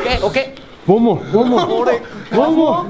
오케이 오케이 One more, one more, one more.